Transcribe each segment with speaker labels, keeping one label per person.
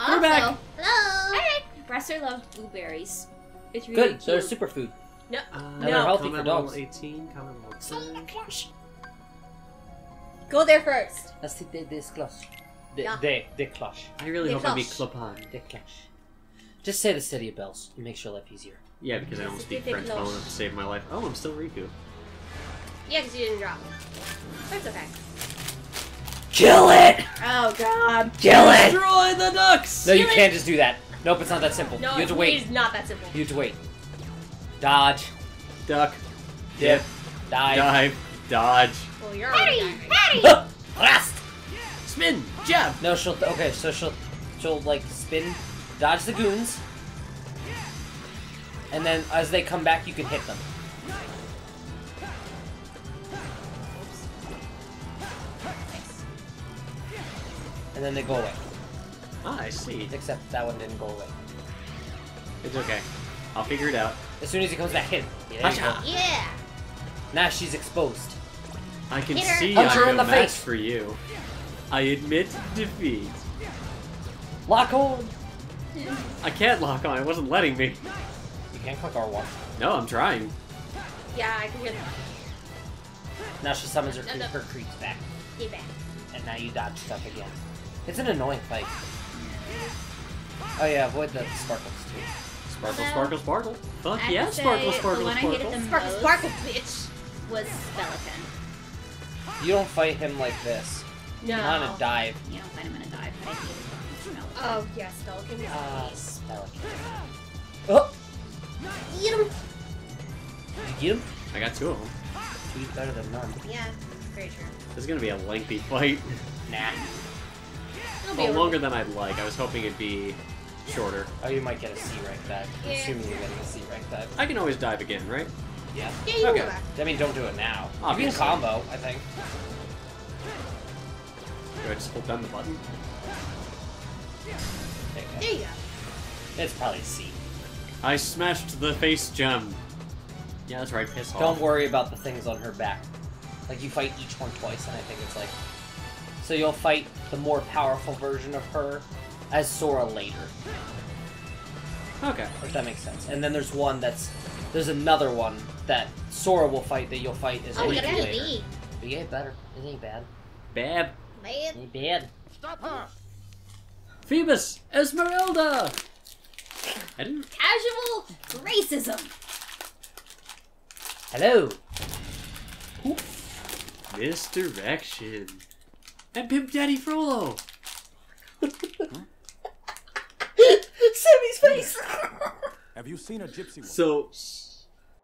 Speaker 1: Also,
Speaker 2: back.
Speaker 1: hello.
Speaker 3: Hey, Bresser loves blueberries. It's really
Speaker 4: Good.
Speaker 3: cute.
Speaker 4: They're a superfood.
Speaker 1: No.
Speaker 2: Uh,
Speaker 4: they're healthy
Speaker 2: comment
Speaker 4: for dogs.
Speaker 2: 18, comment level 10.
Speaker 1: Go there first.
Speaker 4: That's the de, de clash. De,
Speaker 1: Yeah.
Speaker 4: de, de clash.
Speaker 2: I really
Speaker 1: They
Speaker 2: hope I be
Speaker 1: clash.
Speaker 2: Clopin.
Speaker 4: De clash. Just say the city of bells. It makes your life easier.
Speaker 2: Yeah, because I don't
Speaker 1: Yes,
Speaker 2: speak
Speaker 1: they
Speaker 2: French well enough to save my life. Oh, I'm still Riku.
Speaker 1: Yeah, because you didn't drop. But it's okay.
Speaker 4: Kill it!
Speaker 3: Oh god.
Speaker 4: Kill it!
Speaker 2: Destroy the ducks!
Speaker 4: No, you
Speaker 1: Kill it!
Speaker 4: can't just do that. Nope, it's not that simple.
Speaker 1: No,
Speaker 4: you have to wait.
Speaker 1: is not that simple.
Speaker 4: You have to wait. Dodge.
Speaker 2: Duck.
Speaker 4: Dip. Dive.
Speaker 2: Dive. Dodge.
Speaker 1: Well, you're already
Speaker 3: Patty!
Speaker 1: diving.
Speaker 3: Patty!
Speaker 4: Blast!
Speaker 2: Spin! Jab!
Speaker 4: No, she'll. Okay, so she'll. She'll, like, spin, dodge the goons. And then as they come back, you can hit them. And then they go away.
Speaker 2: Ah, I see.
Speaker 4: Except that one didn't go away.
Speaker 2: It's okay. I'll figure it out.
Speaker 4: As soon as he comes back, hit him. Yeah, there you go.
Speaker 2: Hacha!
Speaker 1: Yeah.
Speaker 4: Now she's exposed.
Speaker 2: I can
Speaker 1: Hit
Speaker 2: see
Speaker 4: Punch her
Speaker 2: I'm
Speaker 4: in
Speaker 2: no
Speaker 4: the
Speaker 2: match
Speaker 4: face.
Speaker 2: for you. I admit defeat.
Speaker 4: Lock on!
Speaker 2: I can't lock on. It wasn't letting me.
Speaker 4: You can't click R1.
Speaker 2: No, I'm trying.
Speaker 1: Yeah, I can hear that.
Speaker 4: Now she summons her,
Speaker 1: No, no.
Speaker 4: her creeps back.
Speaker 1: Get back.
Speaker 4: And now you dodge stuff again. It's an annoying fight. Oh yeah, avoid the sparkles too.
Speaker 2: Sparkle,
Speaker 3: Well,
Speaker 2: sparkle, sparkle. Fuck
Speaker 3: I
Speaker 2: yeah,
Speaker 3: to say,
Speaker 2: sparkle,
Speaker 3: the
Speaker 2: sparkle,
Speaker 3: one I hated
Speaker 2: sparkle.
Speaker 3: the
Speaker 1: Sparkle,
Speaker 3: most
Speaker 1: sparkle, bitch.
Speaker 3: was Skeleton.
Speaker 4: You don't fight him like this.
Speaker 1: No.
Speaker 4: Not a dive.
Speaker 3: You know, fight him in a dive, but I hated Skeleton.
Speaker 1: Oh, yes, Pelican is
Speaker 4: Ah,
Speaker 1: amazing.
Speaker 4: Spellican. Oh!
Speaker 1: Eat him.
Speaker 4: Did you get him?
Speaker 2: I got two of them.
Speaker 4: Two's better than none.
Speaker 1: Yeah, very true.
Speaker 2: This is gonna be a lengthy fight.
Speaker 4: Nah.
Speaker 1: It'll be
Speaker 2: oh,
Speaker 1: Well,
Speaker 2: longer than I'd like. I was hoping it'd be shorter.
Speaker 4: Oh, you might get a C rank back.
Speaker 1: Yeah.
Speaker 4: Assuming you're getting a C rank back.
Speaker 2: I can always dive again, right?
Speaker 4: Yeah.
Speaker 1: Yeah, you
Speaker 2: Okay.
Speaker 1: can go.
Speaker 4: I mean, don't do it now. You
Speaker 2: Obviously.
Speaker 4: can combo, I think.
Speaker 2: Do I just hold down the button?
Speaker 4: There you go.
Speaker 1: There you go.
Speaker 4: It's probably a C.
Speaker 2: I smashed the face gem. Yeah, that's right. Piss off.
Speaker 4: Don't worry about the things on her back. Like, you fight each one twice, and I think it's like... So you'll fight the more powerful version of her as Sora later.
Speaker 2: Okay.
Speaker 4: If that makes sense. And then there's one that's... There's another one that Sora will fight that you'll fight as
Speaker 1: Oh, we
Speaker 4: Riku
Speaker 1: got
Speaker 4: later.
Speaker 1: B.
Speaker 4: But yeah, better. It ain't bad.
Speaker 2: Bad.
Speaker 1: Man.
Speaker 4: It ain't bad.
Speaker 5: Stop her!
Speaker 2: Phoebus! Esmeralda! I didn't.
Speaker 3: Casual racism.
Speaker 4: Hello!
Speaker 2: Misdirection. And Pimp Daddy Frollo!
Speaker 4: Sammy's face!
Speaker 5: Have you seen a gypsy woman?
Speaker 2: So,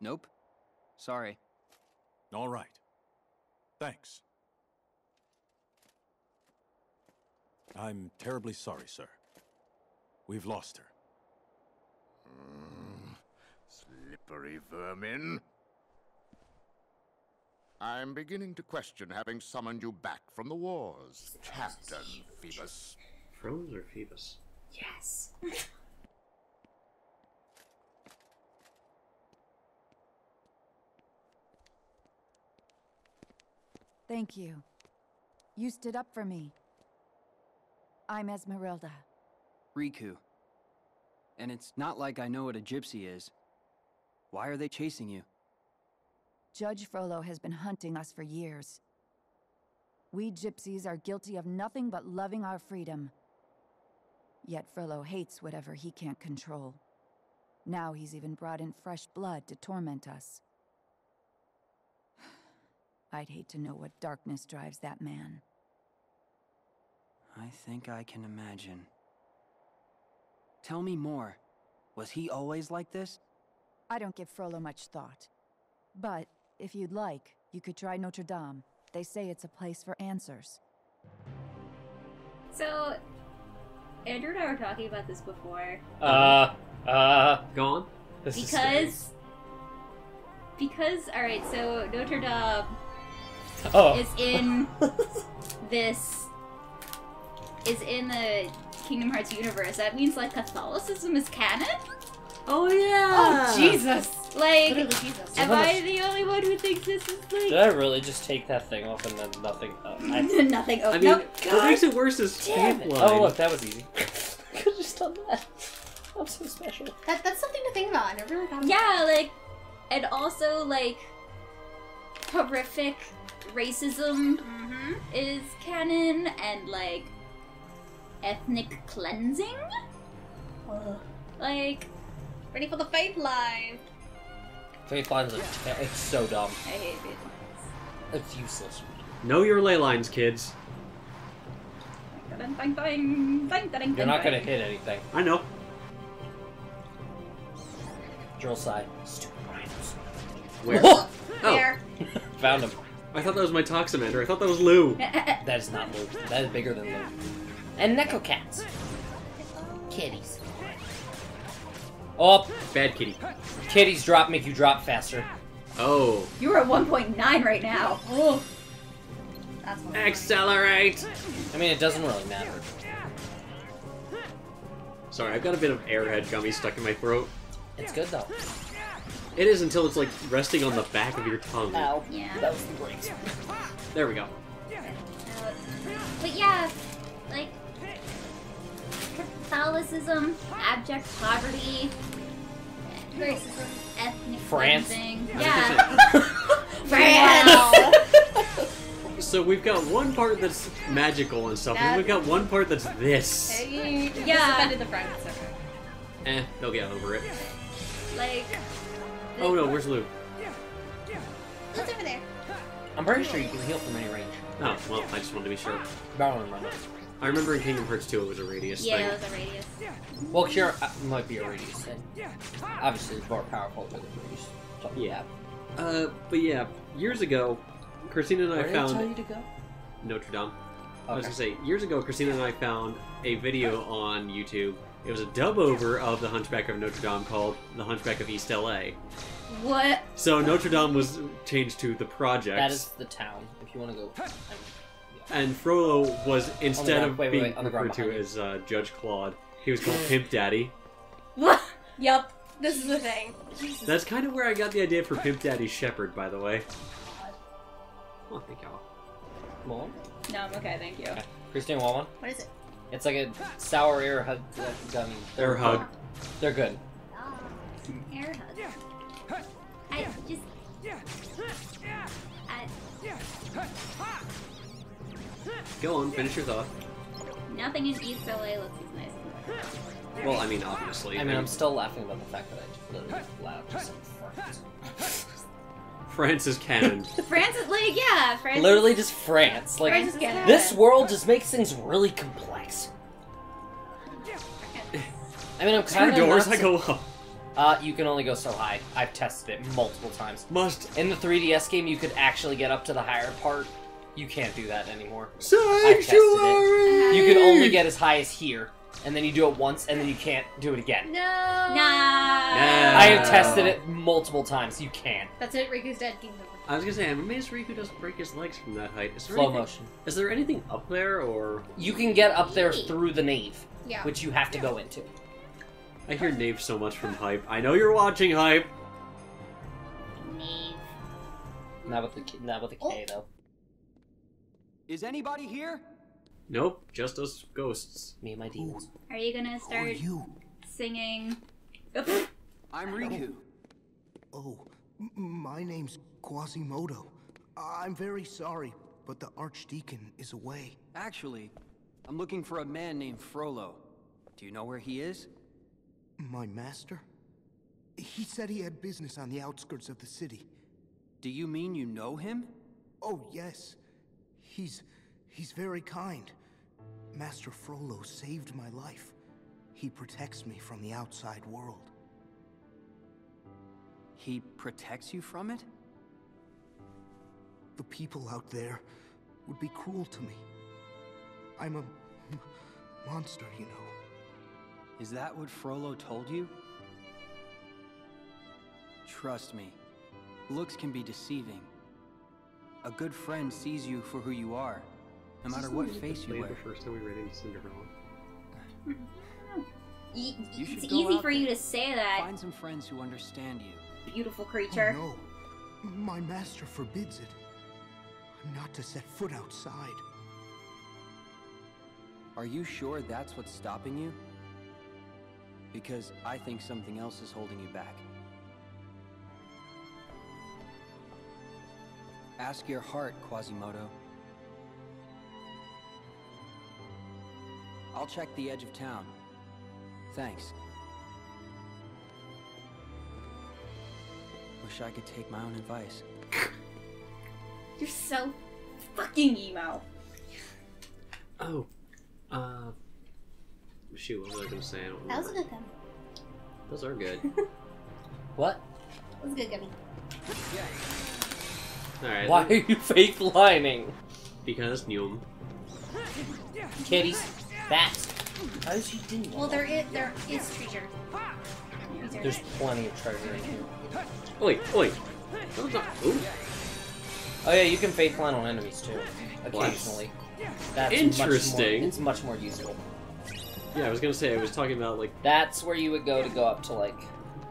Speaker 6: Nope. Sorry.
Speaker 5: All right. Thanks. I'm terribly sorry, sir. We've lost her.
Speaker 7: Mm, slippery vermin. I'm beginning to question having summoned you back from the wars, Captain Phoebus.
Speaker 2: Frollo or Phoebus?
Speaker 3: Yes.
Speaker 8: Thank you. You stood up for me. I'm Esmeralda.
Speaker 6: Riku. And it's not like I know what a gypsy is. Why are they chasing you?
Speaker 8: Judge Frollo has been hunting us for years. We gypsies are guilty of nothing but loving our freedom. Yet Frollo hates whatever he can't control. Now he's even brought in fresh blood to torment us. I'd hate to know what darkness drives that man.
Speaker 6: I think I can imagine. Tell me more. Was he always like this?
Speaker 8: I don't give Frollo much thought. But, if you'd like, you could try Notre Dame. They say it's a place for answers.
Speaker 3: So, Andrew and I were talking about this before.
Speaker 4: Uh, uh,
Speaker 2: Go on.
Speaker 4: this
Speaker 3: Because. Because, alright, so Notre Dame
Speaker 4: oh.
Speaker 3: is in this. is in the Kingdom Hearts universe. That means, like, Catholicism is canon?
Speaker 2: Oh, yeah!
Speaker 3: Oh, Jesus! Like,
Speaker 1: Jesus.
Speaker 3: am I the only one who thinks this is, like? Did.
Speaker 4: I really just take that thing off and then nothing? Uh, I...
Speaker 3: Nothing. Oh,
Speaker 2: I mean,
Speaker 3: nope.
Speaker 2: what makes it worse is
Speaker 4: Damn
Speaker 2: tape
Speaker 4: it.
Speaker 2: line.
Speaker 4: Oh, look, that was easy. I could just done that. I'm so special.
Speaker 1: That, that's something to think about. I never really thought
Speaker 3: Yeah, like, and also like horrific racism
Speaker 1: Mm-hmm.
Speaker 3: is canon, and like ethnic cleansing. Like,
Speaker 1: Ready for the faith line.
Speaker 4: Faith lines are it's so dumb.
Speaker 3: I hate it.
Speaker 4: It's useless.
Speaker 2: Know your ley lines, kids.
Speaker 3: Dun, dun, dun,
Speaker 4: You're not gonna hit anything.
Speaker 2: I know.
Speaker 4: Drill Sye. Stupid rhinos.
Speaker 2: Where?
Speaker 4: Oh!
Speaker 2: Oh,
Speaker 1: There.
Speaker 4: Found him.
Speaker 2: I thought that was my Toxamander. I thought that was Lou.
Speaker 4: That is not Lou. That is bigger than Lou. And Necho cats. Oh. Kitties. Oh,
Speaker 2: Bad kitty.
Speaker 4: kitties drop make you drop faster.
Speaker 2: Oh.
Speaker 3: You're at 1.9 right now. Oh.
Speaker 1: That's
Speaker 2: Accelerate!
Speaker 4: I mean, it doesn't really matter.
Speaker 2: Sorry, I've got a bit of airhead gummy stuck in my throat.
Speaker 4: It's good though.
Speaker 2: It is until it's like resting on the back of your tongue.
Speaker 4: Ow.
Speaker 3: Yeah.
Speaker 4: That was the brakes.
Speaker 2: There we go.
Speaker 3: But yeah, like Catholicism, abject poverty,
Speaker 1: Racism.
Speaker 3: ethnic
Speaker 4: France.
Speaker 3: cleansing.
Speaker 2: I
Speaker 3: Yeah, France.
Speaker 2: So we've got one part that's magical and stuff, and we've got one part that's this.
Speaker 1: Hey, you
Speaker 3: Yeah.
Speaker 1: offended the friends. It's okay.
Speaker 2: Eh, they'll get over it.
Speaker 3: like.
Speaker 2: Oh no, where's Lou?
Speaker 1: What's over there?
Speaker 4: I'm pretty sure you can heal from any range.
Speaker 2: Oh, well, I just wanted to be sure.
Speaker 4: I don't remember.
Speaker 2: I remember in Kingdom Hearts 2 it was a radius
Speaker 3: Yeah,
Speaker 2: thing.
Speaker 3: it was a radius.
Speaker 4: Well, Cure uh, might be a radius thing. Obviously, it's more powerful with radius. So,
Speaker 2: Yeah. Uh, but yeah, years ago, Christina and I
Speaker 4: Where did I
Speaker 2: found
Speaker 4: tell you to go?
Speaker 2: Notre Dame. I was gonna say, years ago, Christina and I found a video on YouTube. It was a dub over of the Hunchback of Notre Dame called The Hunchback of East LA.
Speaker 3: What?
Speaker 2: So Notre Dame was changed to the Project.
Speaker 4: That is the town. If you want to go. I mean,
Speaker 2: And Frollo was instead
Speaker 4: ground,
Speaker 2: of
Speaker 4: wait, wait,
Speaker 2: being
Speaker 4: wait, on the ground
Speaker 2: referred to
Speaker 4: behind
Speaker 2: as uh, Judge Claude, he was called Pimp Daddy.
Speaker 3: What?
Speaker 1: Yup. This is the thing.
Speaker 2: That's kind of where I got the idea for Pimp Daddy Shepherd, by the way. Oh, thank y'all.
Speaker 4: Come on.
Speaker 3: No, I'm okay, thank you.
Speaker 4: Okay. Christine, want one?
Speaker 1: What is it?
Speaker 4: It's like a sour air hug gummy.
Speaker 2: Air hug.
Speaker 4: They're good.
Speaker 3: Air hug.
Speaker 2: Go on, finish your thought.
Speaker 3: nothing in East LA looks as nice.
Speaker 2: Well, I mean, obviously.
Speaker 4: I mean, I'm still laughing about the fact that I just literally loud just said
Speaker 2: France is canon.
Speaker 3: France is like, yeah, France.
Speaker 4: Literally
Speaker 3: is,
Speaker 4: just France. Like,
Speaker 3: France is canon.
Speaker 4: this world just makes things really complex. I mean, I'm
Speaker 2: Screw
Speaker 4: kind of
Speaker 2: doors, I go up.
Speaker 4: Uh, you can only go so high. I've tested it multiple times.
Speaker 2: Must
Speaker 4: In the 3DS game, you could actually get up to the higher part. You can't do that anymore. I've tested it. You can only get as high as here, and then you do it once, and then you can't do it again.
Speaker 1: No.
Speaker 3: Nah.
Speaker 4: I have tested it multiple times. You can't.
Speaker 1: That's it. Riku's dead. Game's over.
Speaker 2: I was gonna say, I'm amazed Riku doesn't break his legs from that height. Is there
Speaker 4: Slow
Speaker 2: anything,
Speaker 4: motion.
Speaker 2: Is there anything up there, or
Speaker 4: You can get up there through the nave,
Speaker 1: Yeah.
Speaker 4: which you have to go into.
Speaker 2: I hear Nave so much from Hype. I know you're watching Hype.
Speaker 3: Nave.
Speaker 4: Not with the K- not with the K oh. though.
Speaker 6: Is anybody here?
Speaker 2: Nope, just us ghosts.
Speaker 4: Me and my demons.
Speaker 3: Are you gonna
Speaker 6: Who are
Speaker 3: start
Speaker 6: you?
Speaker 3: singing? Oops.
Speaker 6: I'm Riku.
Speaker 9: Oh, my name's Quasimodo. I'm very sorry, but the Archdeacon is away.
Speaker 6: Actually, I'm looking for a man named Frollo. Do you know where he is?
Speaker 9: My master? He said he had business on the outskirts of the city.
Speaker 6: Do you mean you know him?
Speaker 9: Oh, yes. He's. he's very kind. Master Frollo saved my life. He protects me from the outside world.
Speaker 6: He protects you from it?
Speaker 9: The people out there would be cruel to me. I'm a monster, you know.
Speaker 6: Is that what Frollo told you? Trust me, looks can be deceiving. A good friend sees you for who you are, no matter what face you
Speaker 2: Played
Speaker 6: wear.
Speaker 2: the first time we ran into Cinderella.
Speaker 3: Y-
Speaker 6: You
Speaker 3: it's
Speaker 6: go
Speaker 3: easy
Speaker 6: out
Speaker 3: for you to say that,
Speaker 6: Find some friends who understand you.
Speaker 3: beautiful
Speaker 9: Oh,
Speaker 3: creature.
Speaker 9: no. My master forbids it. I'm not to set foot outside.
Speaker 6: Are you sure that's what's stopping you? because I think something else is holding you back. Ask your heart, Quasimodo. I'll check the edge of town. Thanks. Wish I could take my own advice.
Speaker 3: You're so fucking emo.
Speaker 2: Oh, uh, shoot, what was I gonna say? I don't
Speaker 1: That was a good gummy.
Speaker 2: Those are good.
Speaker 4: What?
Speaker 1: That was a good gummy.
Speaker 2: All right.
Speaker 4: Why are you fake lining?
Speaker 2: Because Neum.
Speaker 4: Kitties, bats. How did you do
Speaker 1: Well, there is there is treasure.
Speaker 4: There's plenty of treasure in here.
Speaker 2: Oi, oi. Not-
Speaker 4: Oh yeah, you can fake line on enemies too,
Speaker 2: What?
Speaker 4: occasionally. That's
Speaker 2: Interesting.
Speaker 4: Much more, it's much more useful.
Speaker 2: Yeah, I was gonna say I was talking about like
Speaker 4: That's where you would go to go up to like.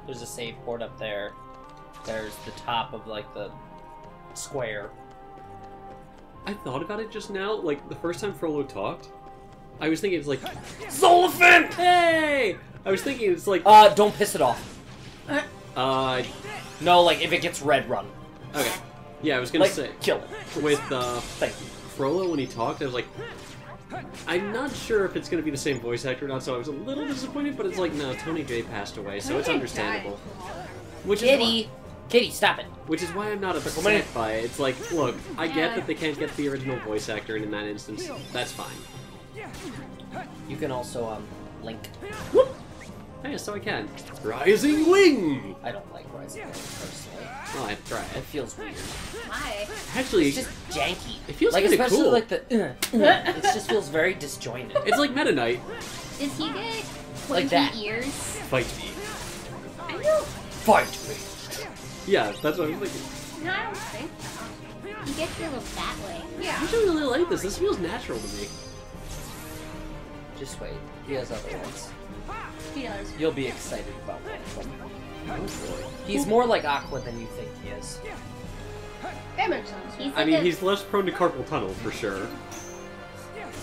Speaker 4: There's a save port up there. There's the top of like the square.
Speaker 2: I thought about it just now. Like the first time Frollo talked, I was thinking it's like
Speaker 4: Zolfin!
Speaker 2: Hey! I was thinking it's like
Speaker 4: Uh, don't piss it off.
Speaker 2: uh
Speaker 4: No, like if it gets red, run.
Speaker 2: okay. Yeah, I was gonna
Speaker 4: Like,
Speaker 2: say
Speaker 4: kill it.
Speaker 2: with uh
Speaker 4: Thank you.
Speaker 2: Frollo when he talked, I was like I'm not sure if it's gonna be the same voice actor or not, so I was a little disappointed, but it's like no, Tony Jay passed away, so it's understandable. Which is why,
Speaker 4: Kitty, Kitty, stop it.
Speaker 2: which is why I'm not
Speaker 4: Come on in.
Speaker 2: upset by it. It's like, look, I get
Speaker 3: Yeah.
Speaker 2: that they can't get the original voice actor in, in that instance. That's fine.
Speaker 4: You can also um link.
Speaker 2: Hey, so I can. Rising Wing!
Speaker 4: I don't like Rising Wing personally.
Speaker 2: Oh, I try
Speaker 4: It
Speaker 2: it.
Speaker 4: feels weird.
Speaker 3: Why?
Speaker 2: Actually,
Speaker 4: It's just janky.
Speaker 2: It feels
Speaker 4: like
Speaker 2: kinda
Speaker 4: especially
Speaker 2: cool.
Speaker 4: like the. uh, uh, it just feels very disjointed.
Speaker 2: it's like Meta Knight.
Speaker 3: Does he get pointy
Speaker 4: Like that.
Speaker 3: ears?
Speaker 2: Fight me.
Speaker 3: I don't.
Speaker 4: Fight me.
Speaker 2: Yeah, that's what I was thinking.
Speaker 3: No, I don't think so. He gets a little that way.
Speaker 2: I
Speaker 1: Yeah.
Speaker 2: actually really like this. This feels natural to me.
Speaker 4: Just wait. He has other ones.
Speaker 1: He does.
Speaker 4: You'll be excited about one of them. He's more like Aqua than you think he is.
Speaker 1: That makes sense.
Speaker 3: He's
Speaker 2: I mean,
Speaker 3: a,
Speaker 2: he's less prone to carpal tunnel for sure.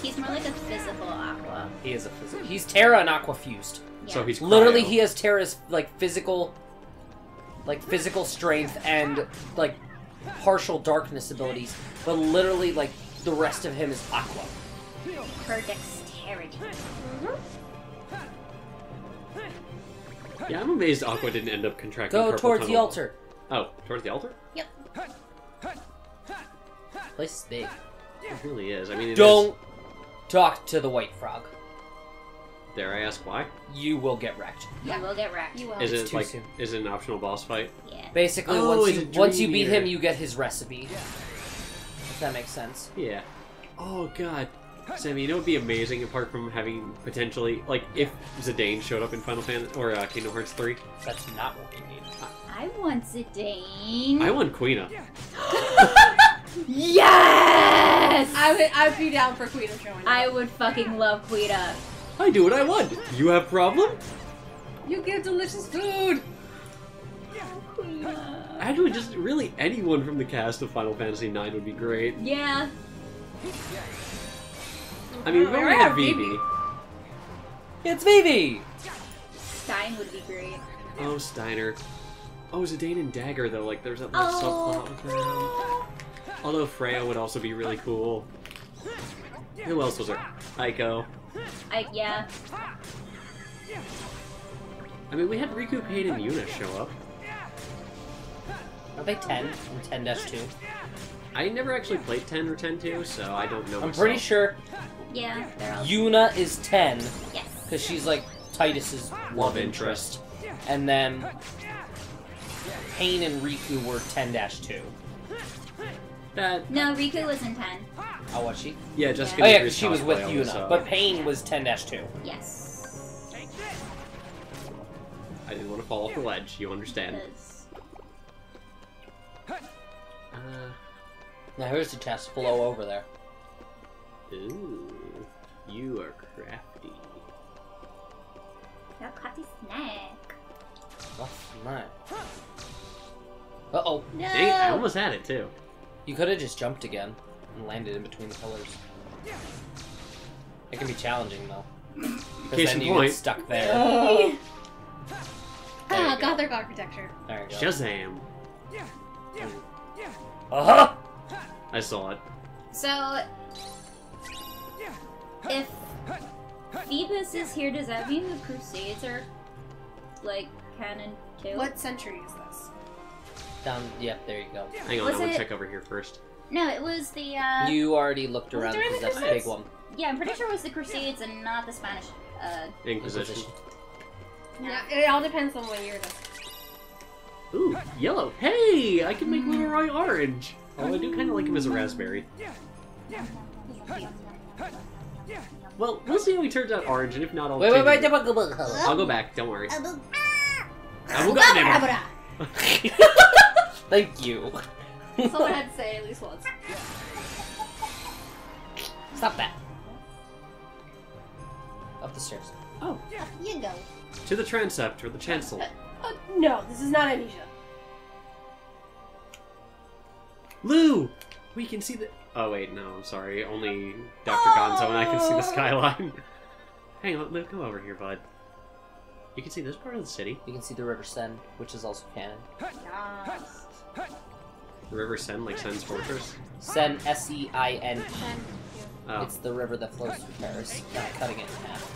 Speaker 3: he's more like a physical aqua.
Speaker 4: He is a physical. He's Terra and Aqua fused.
Speaker 3: Yeah.
Speaker 2: So he's
Speaker 4: Literally, he has Terra's like physical, like physical strength and like partial darkness abilities, but literally like the rest of him is Aqua.
Speaker 3: her dexterity. Mm-hmm.
Speaker 2: Yeah, I'm amazed Aqua didn't end up contracting
Speaker 4: Go
Speaker 2: carpal
Speaker 4: towards the altar.
Speaker 2: Oh, towards the altar?
Speaker 1: Yep.
Speaker 4: Place is big.
Speaker 2: It really is. I mean, it is-
Speaker 4: Don't talk to the white frog.
Speaker 2: Dare I ask why?
Speaker 4: You will get wrecked.
Speaker 3: You will get wrecked.
Speaker 1: You will.
Speaker 2: Is
Speaker 4: It's
Speaker 2: it
Speaker 4: too
Speaker 2: like
Speaker 4: soon.
Speaker 2: is it an optional boss fight?
Speaker 3: Yeah.
Speaker 4: Basically,
Speaker 2: Oh,
Speaker 4: once
Speaker 2: it's
Speaker 4: you
Speaker 2: a
Speaker 4: once you
Speaker 2: dream
Speaker 4: beat him, you get his recipe. If that makes sense.
Speaker 2: Yeah. Oh god. Sammy, you know what'd be amazing apart from having potentially like if Zidane showed up in Final Fantasy or uh, Kingdom Hearts 3?
Speaker 4: That's not what we need.
Speaker 3: I want Zidane.
Speaker 2: I want Quina.
Speaker 3: yes!
Speaker 1: I would. I'd be down for Queen of showing. up.
Speaker 3: I would fucking love Quina.
Speaker 2: I do what I want. You have problem?
Speaker 1: You give delicious food.
Speaker 2: Actually, just really anyone from the cast of Final Fantasy IX would be great.
Speaker 3: Yeah.
Speaker 2: I mean, we already had
Speaker 1: are
Speaker 2: Vivi.
Speaker 4: It's Vivi.
Speaker 3: Stein would be great.
Speaker 2: Oh, Steiner. Oh, Zidane and Dagger though. Like, there's that little oh. subplot with them. Although Freya would also be really cool. Who else was there? Eiko.
Speaker 3: I yeah.
Speaker 2: I mean, we had Rikku, Paine, and Yuna show up.
Speaker 4: Are they 10 and 10 2?
Speaker 2: I never actually played 10 or 10 2, so I don't know.
Speaker 4: I'm pretty sure
Speaker 3: Yeah, they're
Speaker 4: Yuna is 10
Speaker 3: yes.
Speaker 4: because she's like Tidus's love,
Speaker 2: Love
Speaker 4: interest. And then Paine and Rikku were 10 2.
Speaker 2: That,
Speaker 3: No, Rikku was in ten.
Speaker 4: Oh, was she?
Speaker 2: yeah, Jessica.
Speaker 4: Oh, yeah, because she was with
Speaker 2: cosplay was,
Speaker 4: Yuna.
Speaker 2: uh,
Speaker 4: But Paine was 10 2.
Speaker 3: Yes.
Speaker 2: I didn't want to fall off the ledge. You understand. Uh,
Speaker 4: Now here's the chest below over there.
Speaker 2: ooh, you are crafty.
Speaker 3: Got caught the snack.
Speaker 4: Oh, my. Uh oh.
Speaker 3: No.
Speaker 2: Dang I almost had it too.
Speaker 4: You could have just jumped again and landed in between the pillars. It can be challenging though. Because
Speaker 2: Case
Speaker 4: then
Speaker 2: in
Speaker 4: you
Speaker 2: point.
Speaker 4: get stuck there.
Speaker 1: Oh.
Speaker 4: There you
Speaker 1: Ah,
Speaker 4: go.
Speaker 1: Gothic architecture.
Speaker 4: There you go.
Speaker 2: Shazam!
Speaker 4: Uh huh.
Speaker 2: I saw it.
Speaker 3: So, if Phoebus is here, does that mean the Crusades are like canon too?
Speaker 1: What century is this?
Speaker 4: Down. Yep. There you go.
Speaker 2: Hang on,
Speaker 3: Was
Speaker 2: I want
Speaker 3: it-
Speaker 2: to check over here first.
Speaker 3: No, it was the. uh...
Speaker 4: You already looked around because that's the big one.
Speaker 3: Yeah, I'm pretty sure it was the Crusades and not the Spanish. Uh,
Speaker 2: Inquisition.
Speaker 1: Yeah, it all depends on what year it is.
Speaker 2: Ooh, yellow. Hey, I can make Leroy orange. Oh, I do kind of like him as a raspberry. Well, we'll see how he turns out orange, and if not, I'll
Speaker 4: Wait, wait,
Speaker 2: change
Speaker 4: wait.
Speaker 2: him.
Speaker 4: wait,
Speaker 2: I'll go back. Don't worry.
Speaker 3: Abu-
Speaker 2: I will go never.
Speaker 4: Thank you.
Speaker 1: Someone had to say it at least once.
Speaker 4: Stop that. Up the stairs.
Speaker 2: Oh, Yeah,
Speaker 1: You go.
Speaker 2: to the transept or the chancel.
Speaker 1: Oh, no, this is not Amnesia.
Speaker 2: Lou, we can see the. Oh wait, no, I'm sorry. Only Dr. Gonzo and I can see the oh. skyline. Hang on, Lou, come over here, bud. You can see this part of the city.
Speaker 4: You can see the River Seine, which is also canon.
Speaker 1: Yes.
Speaker 2: The River Seine, like Sen's fortress.
Speaker 4: Sen, S E I N.
Speaker 2: Oh,
Speaker 4: It's the river that flows through Paris, not cutting it in half.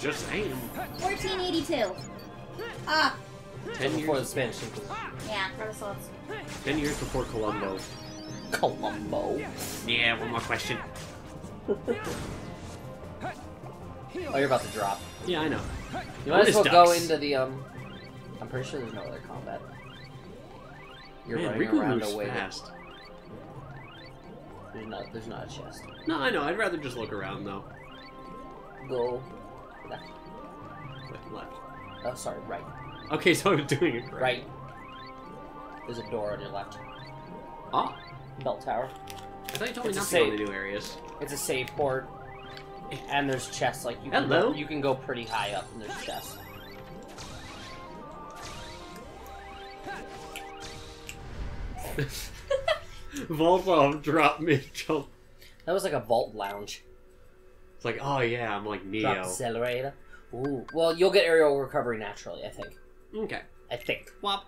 Speaker 2: just saying.
Speaker 3: 1482.
Speaker 1: Ah,
Speaker 2: Ten
Speaker 4: Before the
Speaker 2: years.
Speaker 4: Spanish
Speaker 3: Yeah.
Speaker 1: Renaissance.
Speaker 2: Ten years before Colombo.
Speaker 4: Columbo.
Speaker 2: Yeah, one more question.
Speaker 4: Oh, you're about to drop.
Speaker 2: Yeah, I know.
Speaker 4: You might as well
Speaker 2: Bonus
Speaker 4: go into the um. I'm pretty sure there's no other combat. You're
Speaker 2: Man,
Speaker 4: running
Speaker 2: Riku
Speaker 4: around
Speaker 2: moves
Speaker 4: away.
Speaker 2: fast.
Speaker 4: There's not. There's not a chest.
Speaker 2: No, I know. I'd rather just look around though.
Speaker 4: Go. Left.
Speaker 2: Wait, left.
Speaker 4: Oh, sorry. Right.
Speaker 2: Okay, so I'm doing it correct.
Speaker 4: Right. There's a door on your left.
Speaker 2: Ah,
Speaker 4: Bell tower.
Speaker 2: I thought you told
Speaker 4: It's a
Speaker 2: not to go new areas.
Speaker 4: It's a save port. And there's chests. Like you can
Speaker 2: Hello?
Speaker 4: Go, you can go pretty high up, and there's chests.
Speaker 2: Voltov drop mid jump.
Speaker 4: That was like a vault lounge.
Speaker 2: It's like, oh yeah, I'm like
Speaker 4: Drop
Speaker 2: Neo.
Speaker 4: accelerator. Ooh. Well, you'll get aerial recovery naturally. I think.
Speaker 2: Okay.
Speaker 4: I think.
Speaker 2: Wop.